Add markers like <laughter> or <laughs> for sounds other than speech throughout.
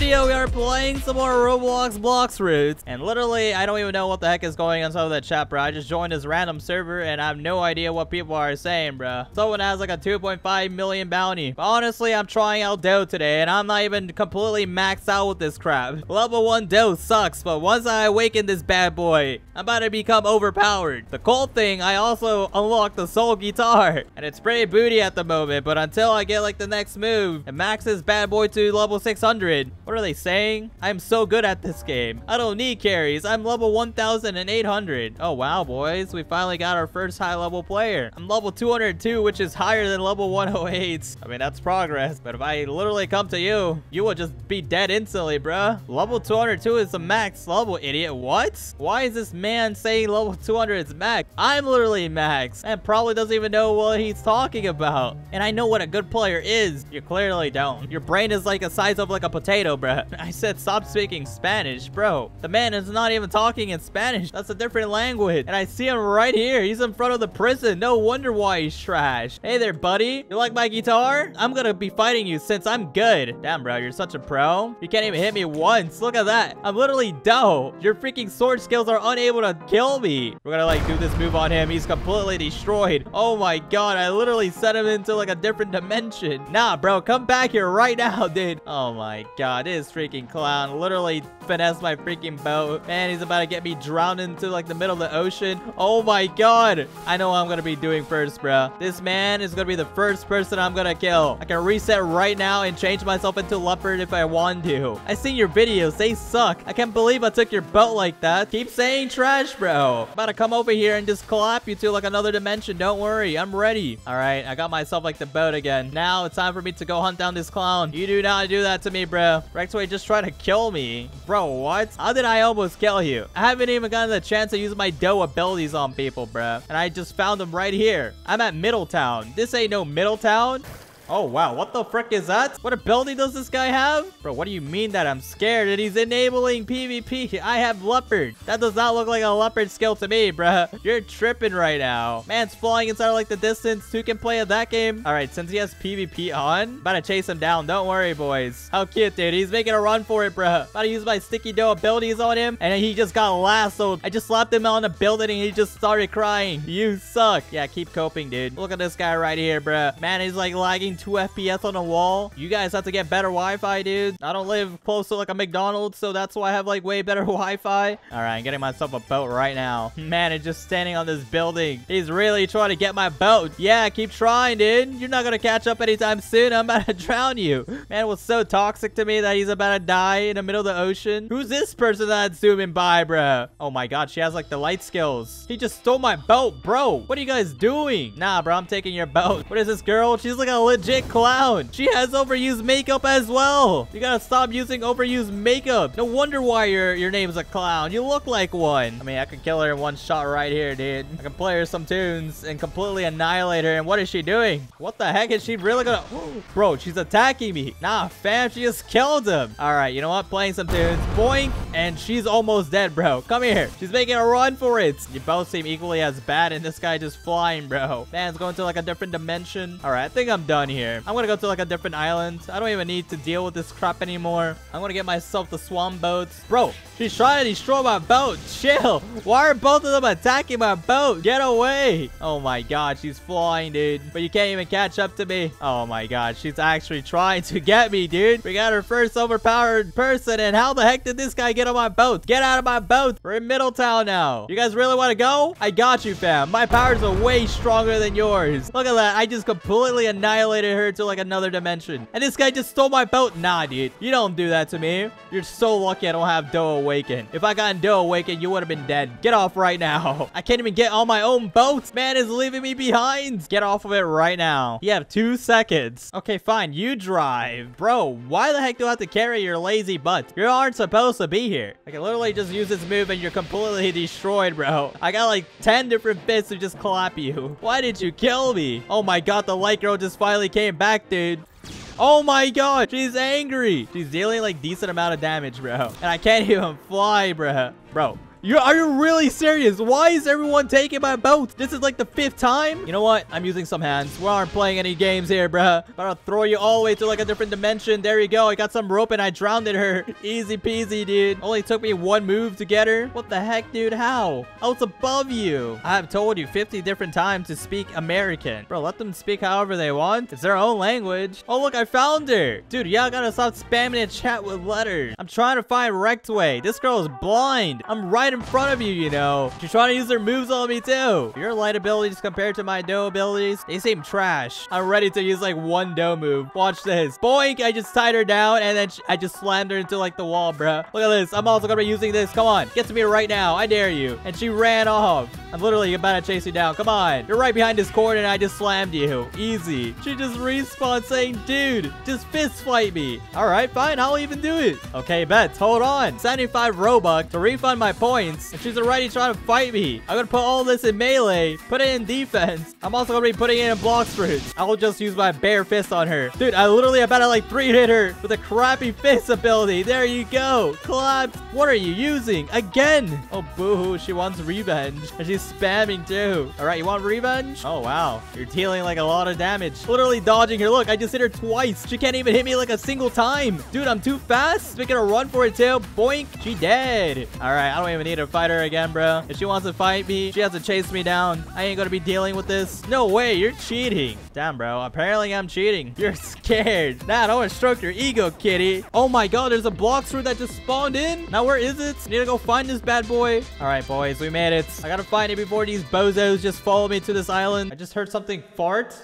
video, we are playing some more Roblox Blox Fruits. And literally, I don't even know what the heck is going on some of that chat, bro. I just joined this random server, and I have no idea what people are saying, bro. Someone has like a 2.5 million bounty. But honestly, I'm trying out Dough today, and I'm not even completely maxed out with this crap. Level 1 Dough sucks, but once I awaken this bad boy, I'm about to become overpowered. The cool thing, I also unlocked the soul guitar, and it's pretty booty at the moment, but until I get like the next move and max this bad boy to level 600, what are they saying? I'm so good at this game. I don't need carries. I'm level 1,800. Oh, wow, boys. We finally got our first high-level player. I'm level 202, which is higher than level 108. I mean, that's progress. But if I literally come to you, you will just be dead instantly, bruh. Level 202 is the max level, idiot. What? Why is this man saying level 200 is max? I'm literally max. And probably doesn't even know what he's talking about. And I know what a good player is. You clearly don't. Your brain is like the size of like a potato, bro. <laughs> I said stop speaking Spanish, bro. The man is not even talking in Spanish. That's a different language. And I see him right here. He's in front of the prison. No wonder why he's trash. Hey there, buddy. You like my guitar? I'm gonna be fighting you since I'm good. Damn, bro. You're such a pro. You can't even hit me once. Look at that. I'm literally dope. Your freaking sword skills are unable to kill me. We're gonna like do this move on him. He's completely destroyed. Oh my god. I literally set him into like a different dimension. Nah, bro. Come back here right now, <laughs> dude. Oh my god. This freaking clown literally finessed my freaking boat. Man, he's about to get me drowned into like the middle of the ocean. Oh my god. I know what I'm gonna be doing first, bro. This man is gonna be the first person I'm gonna kill. I can reset right now and change myself into leopard if I want to. I seen your videos. They suck. I can't believe I took your boat like that. Keep saying trash, bro. I'm about to come over here and just clap you to like another dimension. Don't worry. I'm ready. All right. I got myself like the boat again. Now it's time for me to go hunt down this clown. You do not do that to me, bro. Rektway just tried to kill me. Bro, what? How did I almost kill you? I haven't even gotten the chance to use my dough abilities on people, bro. And I just found them right here. I'm at Middletown. This ain't no Middletown. Oh, wow. What the frick is that? What ability does this guy have? Bro, what do you mean that I'm scared and he's enabling PvP? I have leopard. That does not look like a leopard skill to me, bruh. <laughs> You're tripping right now. Man's flying inside of like the distance. Who can play at that game? All right, since he has PvP on, about to chase him down. Don't worry, boys. How cute, dude. He's making a run for it, bruh. About to use my sticky dough abilities on him, and he just got lassoed. I just slapped him on a building, and he just started crying. You suck. Yeah, keep coping, dude. Look at this guy right here, bruh. Man, he's like lagging 2 FPS on a wall. You guys have to get better Wi-Fi, dude. I don't live close to like a McDonald's, so that's why I have like way better <laughs> Wi-Fi. All right, I'm getting myself a boat right now. Man, it's just standing on this building. He's really trying to get my boat. Yeah, keep trying, dude. You're not gonna catch up anytime soon. I'm about to <laughs> drown you. Man was so toxic to me that he's about to die in the middle of the ocean. Who's this person that's zooming by, bro? Oh my god, she has like the light skills. He just stole my boat, bro. What are you guys doing? Nah, bro, I'm taking your boat. What is this girl? She's like a legit clown. She has overused makeup as well. You gotta stop using overused makeup. No wonder why your, your name's a clown. You look like one. I mean, I could kill her in one shot right here, dude. I can play her some tunes and completely annihilate her. And what is she doing? What the heck is she really gonna... <gasps> Bro, she's attacking me. Nah, fam, she just killed him. All right, you know what? Playing some tunes. Boink. And she's almost dead, bro. Come here. She's making a run for it. You both seem equally as bad, and this guy just flying, bro. Man's going to like a different dimension. All right, I think I'm done here. I'm gonna go to like a different island. I don't even need to deal with this crap anymore. I'm gonna get myself the swan boats. Bro, she's trying to destroy my boat. Chill. Why are both of them attacking my boat? Get away. Oh my god, she's flying, dude. But you can't even catch up to me. Oh my god, she's actually trying to get me, dude. We got our first overpowered person, and how the heck did this guy get on my boat? Get out of my boat. We're in Middletown now. You guys really want to go? I got you, fam. My powers are way stronger than yours. Look at that. I just completely annihilated her to like another dimension. And this guy just stole my boat. Nah, dude. You don't do that to me. You're so lucky I don't have Dough Awaken. If I got Dough Awaken, you would have been dead. Get off right now. <laughs> I can't even get on my own boat. Man is leaving me behind. Get off of it right now. You have two seconds. Okay, fine. You drive. Bro, why the heck do I have to carry your lazy butt? You aren't supposed to be here. I can literally just use this move and you're completely destroyed, bro. I got like 10 different bits to just clap you. Why did you kill me? Oh my god, the light girl just finally came back, dude. Oh my god, she's angry. She's dealing like decent amount of damage, bro. And I can't even fly, bro. Bro, You are you really serious? Why is everyone taking my boat? This is like the fifth time. You know what? I'm using some hands. We aren't playing any games here, bruh. But I'll throw you all the way to like a different dimension. There you go. I got some rope and I drowned in her. <laughs> Easy peasy, dude. Only took me one move to get her. What the heck, dude? How? I was above you. I have told you 50 different times to speak American. Bro, let them speak however they want. It's their own language. Oh, look, I found her. Dude, y'all gotta stop spamming a chat with letters. I'm trying to find Rektway. This girl is blind. I'm right in front of you, you know. She's trying to use her moves on me too. Your light abilities compared to my dough abilities, they seem trash. I'm ready to use like one dough move. Watch this. Boink, I just tied her down and then I just slammed her into like the wall, bro. Look at this. I'm also gonna be using this. Come on, get to me right now. I dare you. And she ran off. I'm literally about to chase you down. Come on. You're right behind this corner and I just slammed you. Easy. She just respawned saying, dude, just fist fight me. All right, fine. I'll even do it. Okay, bets. Hold on. 75 Robux to refund my points. And she's already trying to fight me. I'm gonna put all this in melee, put it in defense. I'm also gonna be putting it in Blox Fruits. I will just use my bare fist on her. Dude, I literally about to like three hit her with a crappy fist ability. There you go. Collapse. What are you using? Again. Oh, boo. She wants revenge. And she's spamming too. All right, you want revenge? Oh, wow. You're dealing like a lot of damage. Literally dodging her. Look, I just hit her twice. She can't even hit me like a single time. Dude, I'm too fast. Making a run for it too. Boink. She dead. All right, I don't even need to fight her again, bro. If she wants to fight me, she has to chase me down. I ain't gonna be dealing with this. No way, you're cheating. Damn, bro. Apparently I'm cheating. <laughs> You're scared. Nah, I don't want to stroke your ego, kitty. Oh my god, there's a Blox Fruit that just spawned in. Now where is it? Need to go find this bad boy. All right, boys, we made it. I gotta find it before these bozos just follow me to this island. I just heard something fart.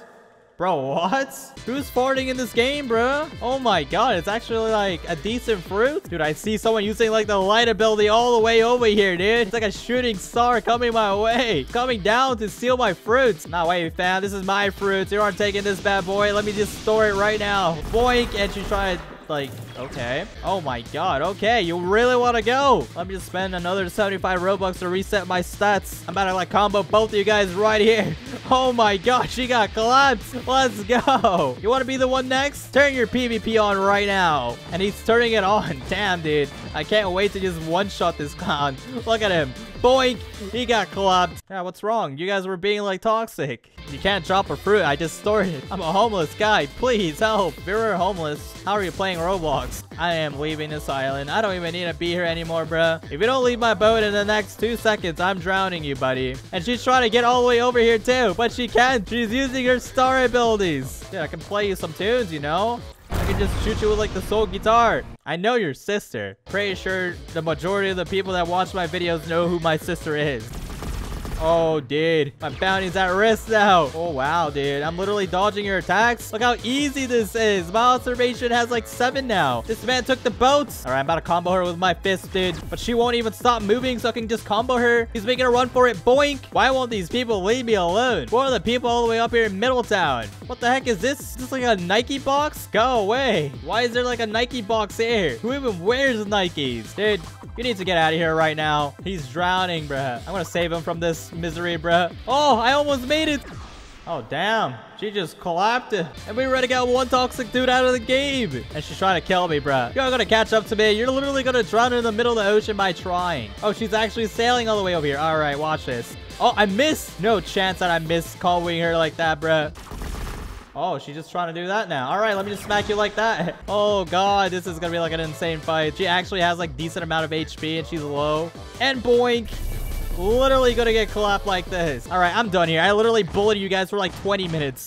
Bro, what? Who's farting in this game, bro? Oh my god, it's actually like a decent fruit. Dude, I see someone using like the light ability all the way over here, dude. It's like a shooting star coming my way. Coming down to steal my fruits. Nah, wait, fam. This is my fruits. You aren't taking this bad boy. Let me just store it right now. Boink. And she's trying to like, okay. Oh my god, okay, you really want to go? Let me just spend another 75 Robux to reset my stats. I'm about to like combo both of you guys right here. <laughs> Oh my god, she got collapsed. Let's go. You want to be the one next? Turn your PvP on right now. And he's turning it on. <laughs> Damn, dude. I can't wait to just one-shot this clown. <laughs> Look at him. Boink! He got collapsed. Yeah, what's wrong? You guys were being like toxic. You can't drop a fruit. I just stored it. <laughs> I'm a homeless guy. Please help. You're homeless, how are you playing Roblox? I am leaving this island. I don't even need to be here anymore, bruh. If you don't leave my boat in the next two seconds, I'm drowning you, buddy. And she's trying to get all the way over here too, but she can't. She's using her star abilities. Yeah, I can play you some tunes, you know? I can just shoot you with like the soul guitar. I know your sister. Pretty sure the majority of the people that watch my videos know who my sister is. Oh, dude. My bounty's at risk now. Oh, wow, dude. I'm literally dodging your attacks. Look how easy this is. My observation has like seven now. This man took the boats. All right, I'm about to combo her with my fist, dude. But she won't even stop moving, so I can just combo her. He's making a run for it. Boink. Why won't these people leave me alone? Who are the people all the way up here in Middletown? What the heck is this? Is this like a Nike box? Go away. Why is there like a Nike box here? Who even wears Nikes? Dude, you need to get out of here right now. He's drowning, bruh. I'm gonna save him from this misery, bruh. Oh, I almost made it. Oh, damn. She just collapsed it. And we already got one toxic dude out of the game. And she's trying to kill me, bruh. You're gonna catch up to me. You're literally gonna drown in the middle of the ocean by trying. Oh, she's actually sailing all the way over here. All right, watch this. Oh, I missed. No chance that I missed calling her like that, bruh. Oh, she's just trying to do that now. All right, let me just smack you like that. <laughs> Oh, God, this is going to be like an insane fight. She actually has like decent amount of HP and she's low. And boink. Literally going to get clapped like this. All right, I'm done here. I literally bullied you guys for like 20 minutes.